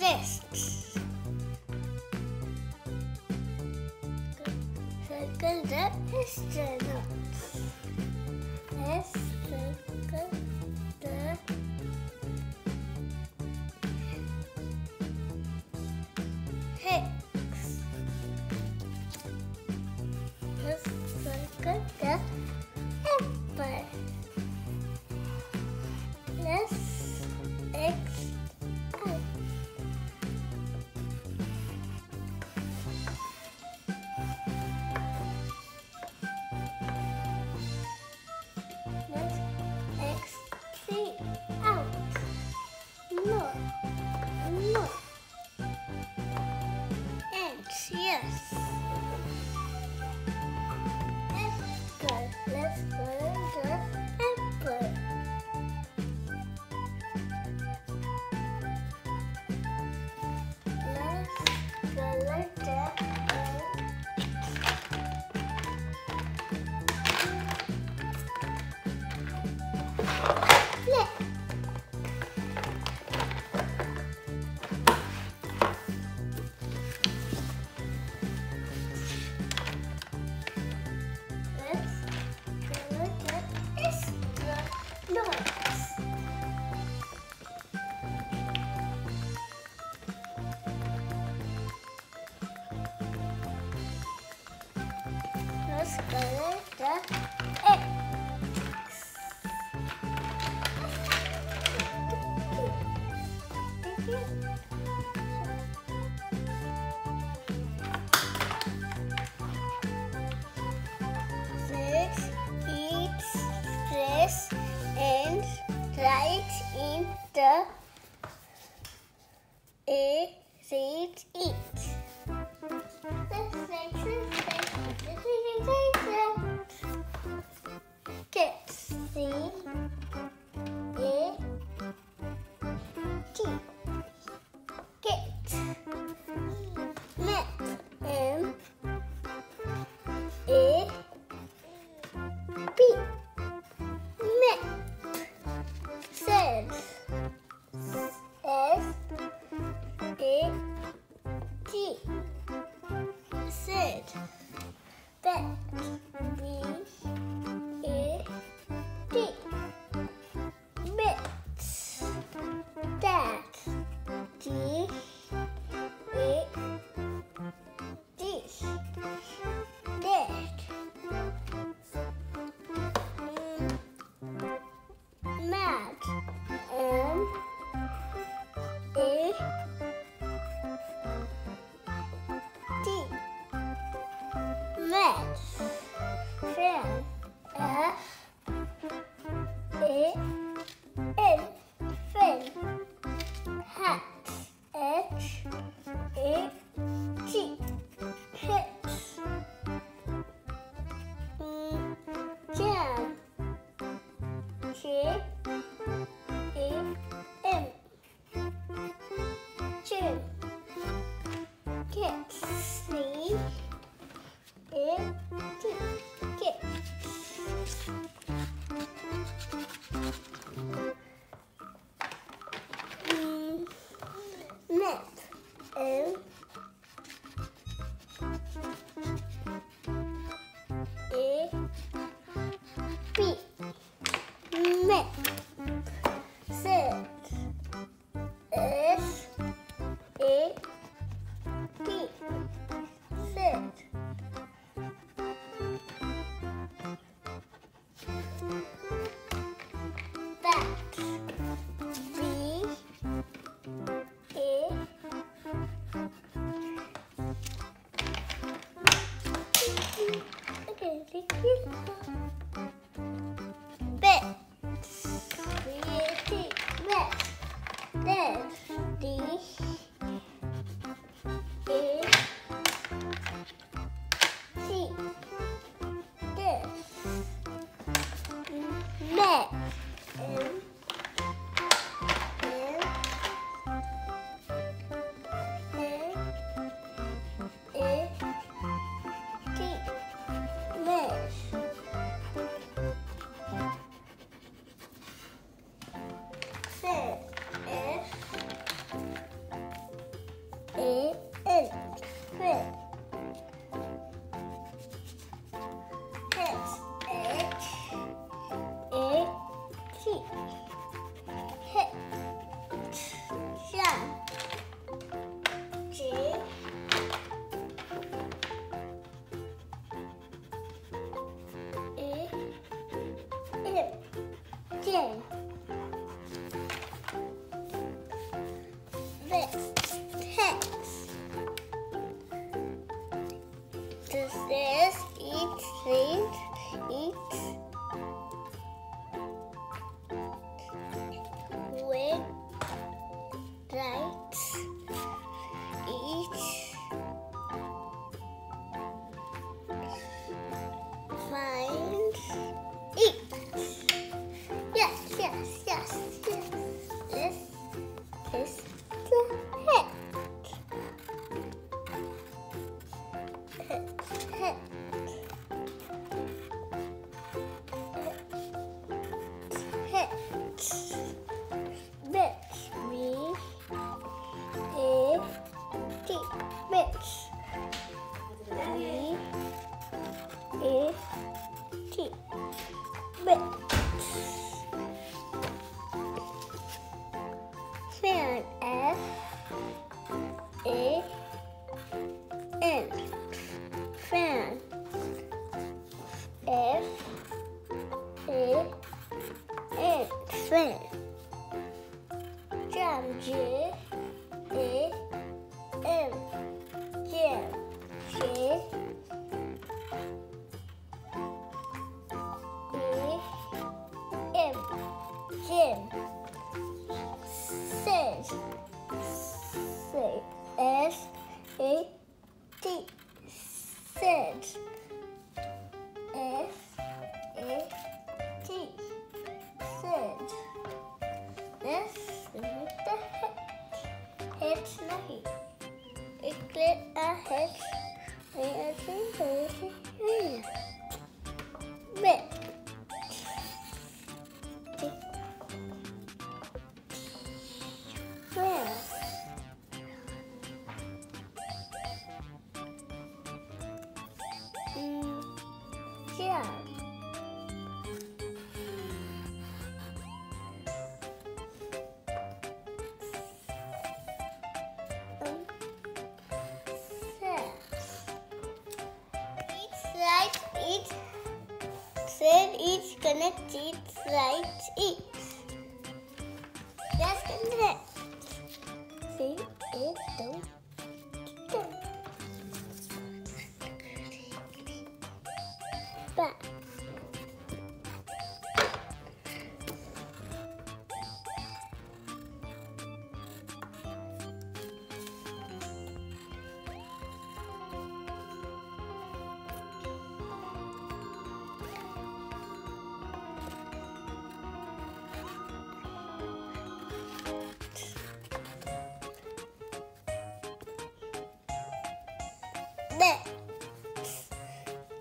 risks. Circle the external. out. Look, look. Yes. Let's let's let's. Let's. right in the A seat eat. Kids see A 왜? Head's नाही. इकडे आहेत आणि अजून थोडेसे नाही. Bed. connect, eats, right, eats. That's correct. See, it don't.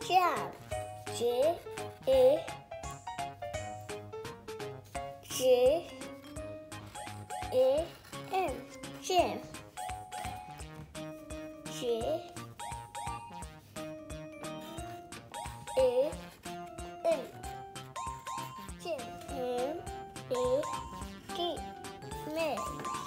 Jam. J A J A M. Jam. J A M. Jam. M A T. Map.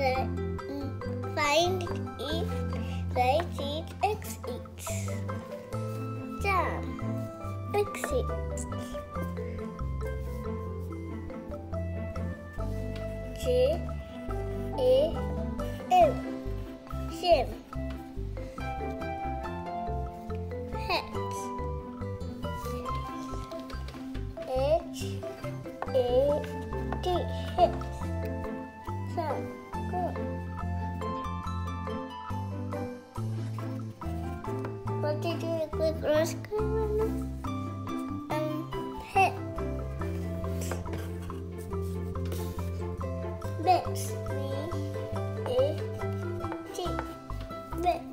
Right. Find. Right. Eat. X. Eat. Jam. X. Eat. J. A. M. Jim. Hat. H. A. D. Hit. was going um hit mix me a deep mix.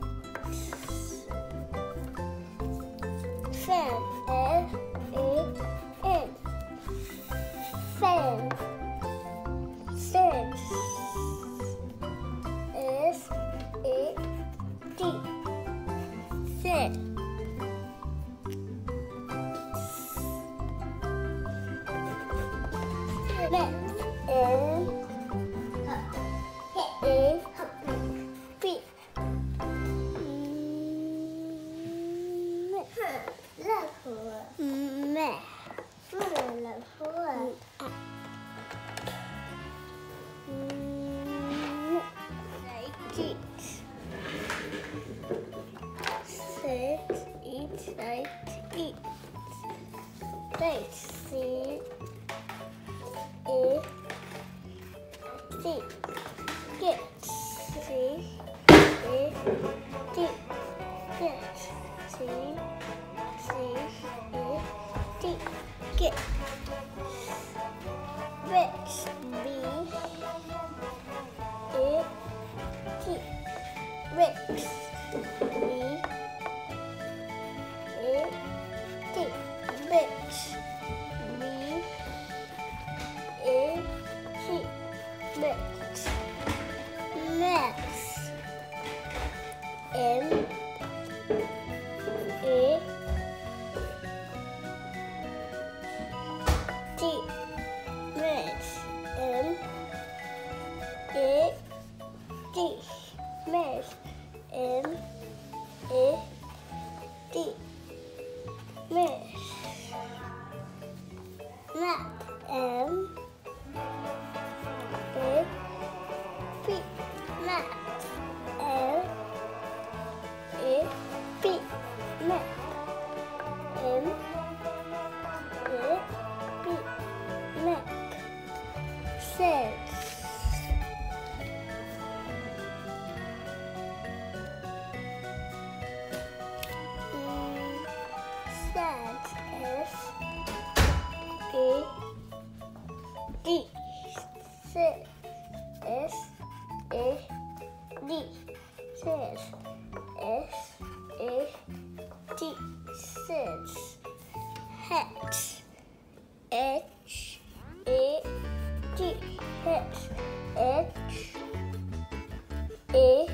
six. See? fish. Not M. six S A D. Six S A D. Six hat H A D. Hat H A